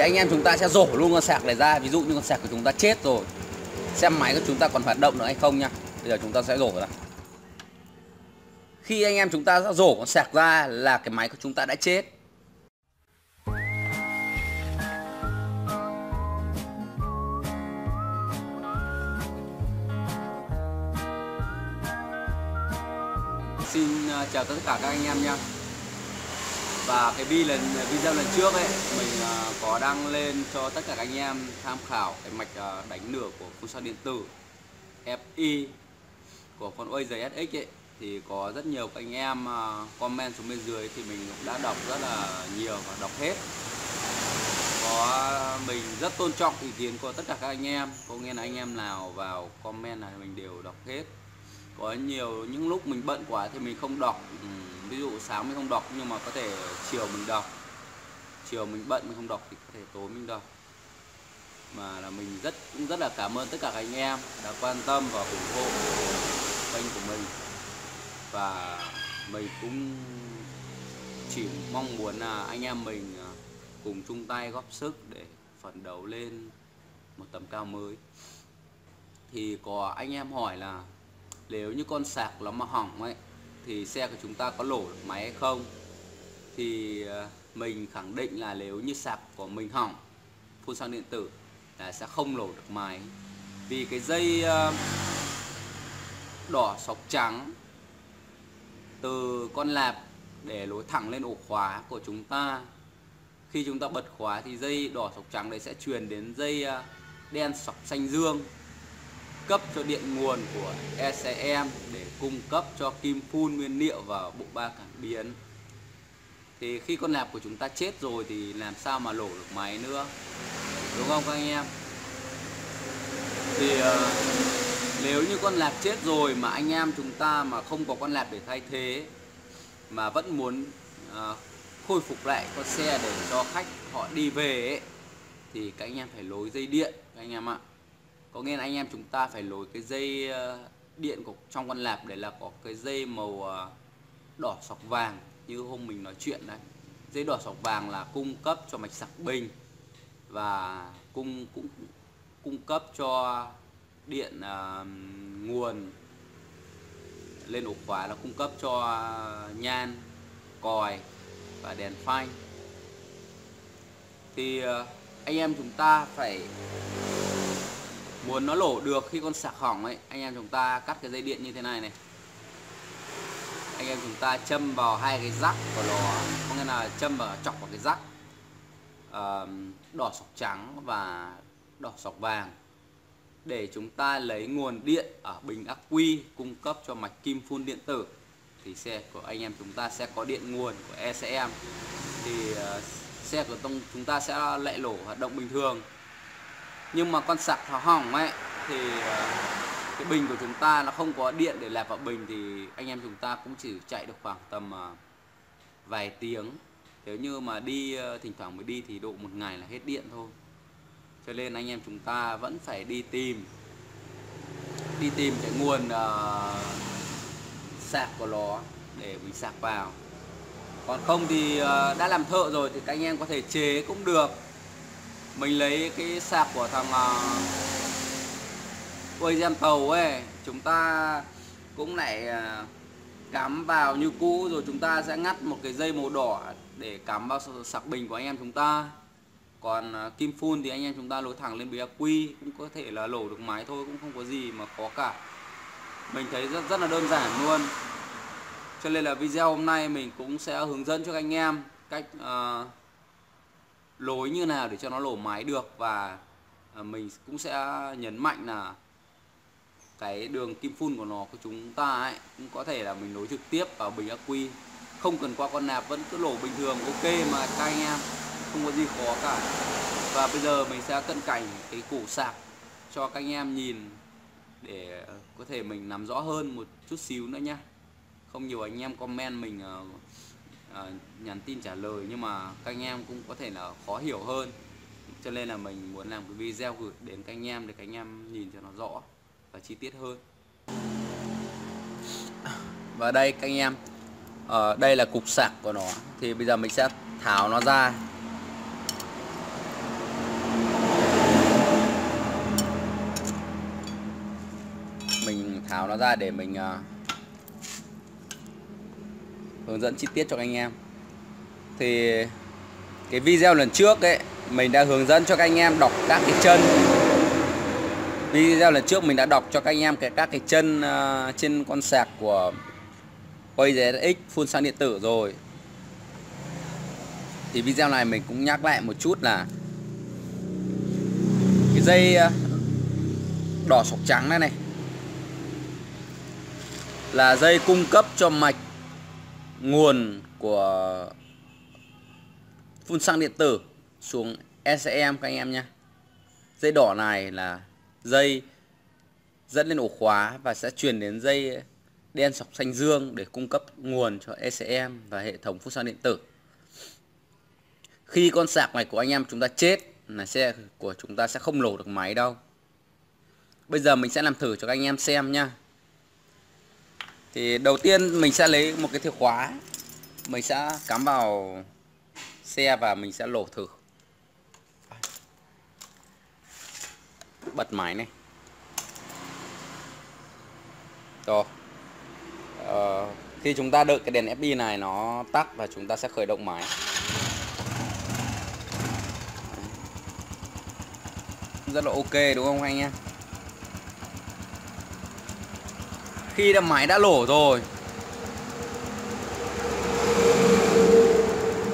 anh em chúng ta sẽ rổ luôn con sạc này ra. Ví dụ như con sạc của chúng ta chết rồi, xem máy của chúng ta còn hoạt động nữa hay không nha bây giờ chúng ta sẽ rổ ra. Khi anh em chúng ta rổ con sạc ra là cái máy của chúng ta đã chết. Xin à, chào tất cả các anh em nha và cái video lần video lần trước ấy, Mình à, có đăng lên cho tất cả các anh em tham khảo cái mạch à, đánh nửa của phun sao điện tử FI của con Waze SX ấy. Thì có rất nhiều các anh em à, comment xuống bên dưới thì mình cũng đã đọc rất là nhiều và đọc hết. Có mình rất tôn trọng ý kiến của tất cả các anh em, có nghĩa là anh em nào vào comment này mình đều đọc hết. Có nhiều, những lúc mình bận quá thì mình không đọc ví dụ sáng mình không đọc nhưng mà có thể chiều mình đọc. Chiều mình bận mình không đọc thì có thể tối mình đọc. Mà là mình rất, cũng rất là cảm ơn tất cả các anh em đã quan tâm và ủng hộ kênh của mình. Và mình cũng chỉ mong muốn là anh em mình à, cùng chung tay góp sức để phấn đấu lên một tầm cao mới. Thì có anh em hỏi là, nếu như con sạc nó mà hỏng ấy thì xe của chúng ta có lổ được máy hay không? Thì ờ, mình khẳng định là nếu như sạc của mình hỏng, phun xăng điện tử là sẽ không lổ được máy. Vì cái dây ờ, đỏ sọc trắng từ con lạp để lối thẳng lên ổ khóa của chúng ta, khi chúng ta bật khóa thì dây đỏ sọc trắng đấy sẽ truyền đến dây ờ, đen sọc xanh dương cấp cho điện nguồn của ECM để cung cấp cho kim phun nguyên liệu vào bộ ba cảm biến thì khi con nạp của chúng ta chết rồi thì làm sao mà lổ được máy nữa? Đúng không các anh em? Thì uh, nếu như con lạp chết rồi mà anh em chúng ta mà không có con lạp để thay thế mà vẫn muốn uh, khôi phục lại con xe để cho khách họ đi về ấy, thì các anh em phải lối dây điện các anh em ạ có nghĩa là anh em chúng ta phải lối cái dây ờ, điện của trong con lạp để là có cái dây màu ờ, đỏ sọc vàng như hôm mình nói chuyện đấy. Dây đỏ sọc vàng là cung cấp cho mạch sạc bình và cung cũng cung cấp cho điện uh, nguồn lên ổ khóa là cung cấp cho nhan còi và đèn phanh thì uh, anh em chúng ta phải muốn nó lổ được khi con sạc hỏng ấy anh em chúng ta cắt cái dây điện như thế này này. Anh em chúng ta châm vào hai cái rắc của nó có nghĩa là châm vào chọc vào cái rắc. Uh, đỏ sọc trắng và đỏ sọc vàng. Để chúng ta lấy nguồn điện ở bình ắc quy cung cấp cho mạch kim phun điện tử thì xe của anh em chúng ta sẽ có điện nguồn của ECM thì uh, xe của tông chúng ta sẽ lại lổ hoạt động bình thường nhưng mà con sạc hỏng ấy thì ờ, cái bình của chúng ta nó không có điện để lạp vào bình thì anh em chúng ta cũng chỉ chạy được khoảng tầm ờ, vài tiếng. Nếu như mà đi ờ, thỉnh thoảng mới đi thì độ một ngày là hết điện thôi. Cho nên anh em chúng ta vẫn phải đi tìm đi tìm cái nguồn uh, sạc của nó để mình sạc vào. Còn không thì uh, đã làm thợ rồi thì các anh em có thể chế cũng được mình lấy cái sạc của thằng uh, gen tàu ấy chúng ta cũng lại uh, cắm vào như cũ rồi chúng ta sẽ ngắt một cái dây màu đỏ để cắm vào sạc bình của anh em chúng ta. Còn uh, kim phun thì anh em chúng ta lối thẳng lên bìa quy cũng có thể là lổ được máy thôi cũng không có gì mà khó cả. Mình thấy rất rất là đơn giản luôn. Cho nên là video hôm nay mình cũng sẽ hướng dẫn cho các anh em cách uh, lối như nào để cho nó lổ máy được và ờ, mình cũng sẽ nhấn mạnh là cái đường kim phun của nó của chúng ta ấy, cũng có thể là mình nối trực tiếp vào bình ắc quy. Không cần qua con nạp, vẫn cứ lổ bình thường, ok mà các anh em, không có gì khó cả. Và bây giờ mình sẽ cận cảnh cái củ sạc cho các anh em nhìn để có thể mình nắm rõ hơn một chút xíu nữa nhá. Không nhiều anh em comment mình ờ, Ờ, nhắn tin trả lời, nhưng mà các anh em cũng có thể là khó hiểu hơn. Cho nên là mình muốn làm cái video gửi đến các anh em để các anh em nhìn cho nó rõ và chi tiết hơn. Và đây các anh em ở đây là cục sạc của nó. Thì bây giờ mình sẽ tháo nó ra. Mình tháo nó ra để mình ờ, hướng dẫn chi tiết cho các anh em. Thì cái video lần trước ấy mình đã hướng dẫn cho các anh em đọc các cái chân. Video lần trước mình đã đọc cho các anh em cái các cái chân uh, trên con sạc của OZX phun xăng điện tử rồi. Thì video này mình cũng nhắc lại một chút là cái dây uh, đỏ sọc trắng này này là dây cung cấp cho mạch nguồn của phun xăng điện tử xuống ECM các anh em nhé. Dây đỏ này là dây dẫn lên ổ khóa và sẽ truyền đến dây đen sọc xanh dương để cung cấp nguồn cho ECM và hệ thống phun xăng điện tử. Khi con sạc này của anh em chúng ta chết là xe của chúng ta sẽ không nổ được máy đâu. Bây giờ mình sẽ làm thử cho các anh em xem nha thì đầu tiên mình sẽ lấy một cái chìa khóa mình sẽ cắm vào xe và mình sẽ lổ thử. Bật máy này. Rồi. Ờ, khi chúng ta đợi cái đèn FB này nó tắt và chúng ta sẽ khởi động máy. Rất là ok đúng không anh em? Khi là máy đã lổ rồi.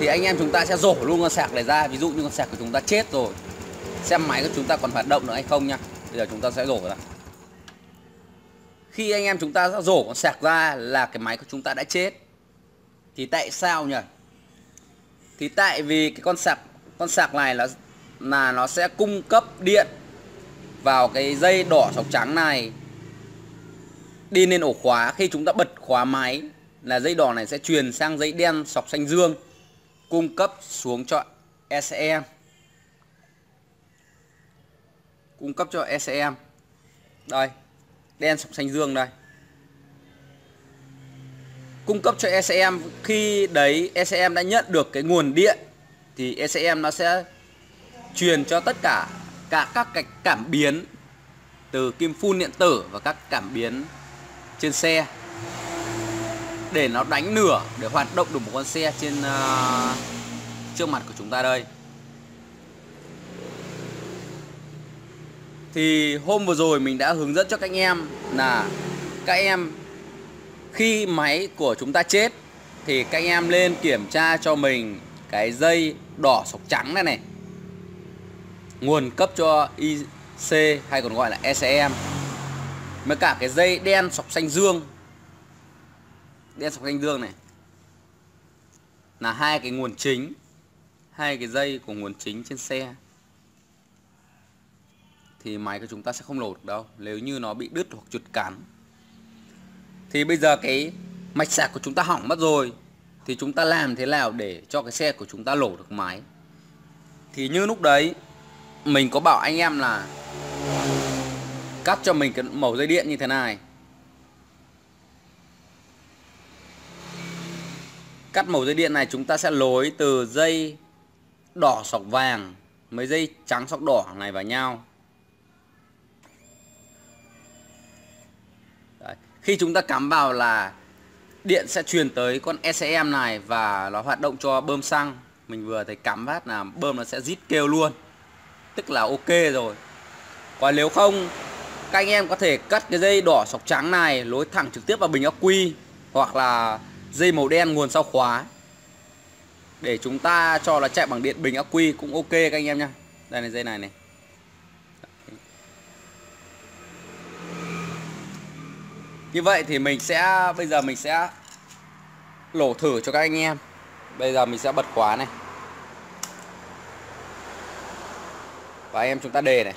Thì anh em chúng ta sẽ rổ luôn con sạc này ra. Ví dụ như con sạc của chúng ta chết rồi. Xem máy của chúng ta còn hoạt động nữa hay không nha bây giờ chúng ta sẽ rổ ra. Khi anh em chúng ta rổ con sạc ra là cái máy của chúng ta đã chết. Thì tại sao nhỉ? Thì tại vì cái con sạc con sạc này là là nó sẽ cung cấp điện vào cái dây đỏ sọc trắng này đi lên ổ khóa, khi chúng ta bật khóa máy là dây đỏ này sẽ truyền sang dây đen sọc xanh dương, cung cấp xuống cho ECM cung cấp cho ECM đây, đen sọc xanh dương đây. Cung cấp cho ECM khi đấy ECM đã nhận được cái nguồn điện, thì ECM nó sẽ truyền cho tất cả cả các cái cảm biến từ kim phun điện tử và các cảm biến trên xe để nó đánh nửa để hoạt động được một con xe trên uh, trước mặt của chúng ta đây. Thì hôm vừa rồi mình đã hướng dẫn cho các anh em là các em khi máy của chúng ta chết thì các anh em lên kiểm tra cho mình cái dây đỏ sọc trắng này này nguồn cấp cho IC hay còn gọi là ECM Mới cả cái dây đen sọc xanh dương. Đen sọc xanh dương này. Là hai cái nguồn chính. Hai cái dây của nguồn chính trên xe. Thì máy của chúng ta sẽ không nổ được đâu. Nếu như nó bị đứt hoặc chuột cắn. Thì bây giờ cái mạch sạc của chúng ta hỏng mất rồi. Thì chúng ta làm thế nào để cho cái xe của chúng ta nổ được máy? Thì như lúc đấy, mình có bảo anh em là cắt cho mình cái màu dây điện như thế này. Cắt màu dây điện này chúng ta sẽ lối từ dây đỏ sọc vàng mấy dây trắng sọc đỏ này vào nhau. Đấy. khi chúng ta cắm vào là điện sẽ truyền tới con ECM này và nó hoạt động cho bơm xăng. Mình vừa thấy cắm phát là bơm nó sẽ rít kêu luôn, tức là ok rồi. Còn nếu không các anh em có thể cắt cái dây đỏ sọc trắng này lối thẳng trực tiếp vào bình ắc quy hoặc là dây màu đen nguồn sau khóa. Để chúng ta cho nó chạy bằng điện bình ắc quy cũng ok các anh em nha đây là dây này này. Như vậy thì mình sẽ, bây giờ mình sẽ lổ thử cho các anh em. Bây giờ mình sẽ bật khóa này. Và anh em chúng ta đề này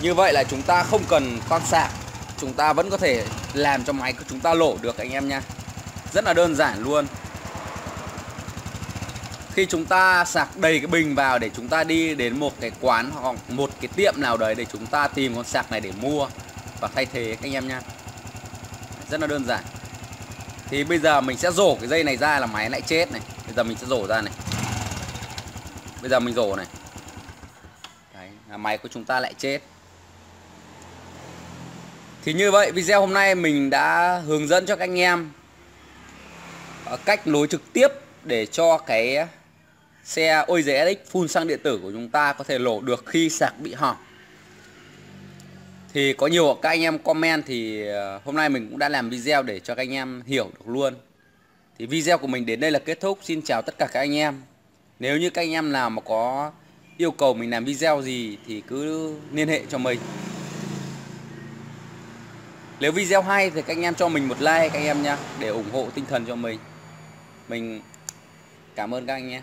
như vậy là chúng ta không cần con sạc chúng ta vẫn có thể làm cho máy của chúng ta lỗ được anh em nha. Rất là đơn giản luôn. Khi chúng ta sạc đầy cái bình vào để chúng ta đi đến một cái quán hoặc một cái tiệm nào đấy để chúng ta tìm con sạc này để mua và thay thế anh em nha. Rất là đơn giản. Thì bây giờ mình sẽ rổ cái dây này ra là máy lại chết này. Bây giờ mình sẽ rổ ra này. Bây giờ mình rổ này. Đấy, máy của chúng ta lại chết thì như vậy, video hôm nay mình đã hướng dẫn cho các anh em ờ, cách nối trực tiếp để cho cái xe OJ full xăng điện tử của chúng ta có thể lổ được khi sạc bị hỏng. Thì có nhiều các anh em comment thì ờ, hôm nay mình cũng đã làm video để cho các anh em hiểu được luôn. Thì video của mình đến đây là kết thúc. Xin chào tất cả các anh em. Nếu như các anh em nào mà có yêu cầu mình làm video gì thì cứ liên hệ cho mình nếu video hay thì các anh em cho mình một like, các anh em nha để ủng hộ tinh thần cho mình. Mình cảm ơn các anh em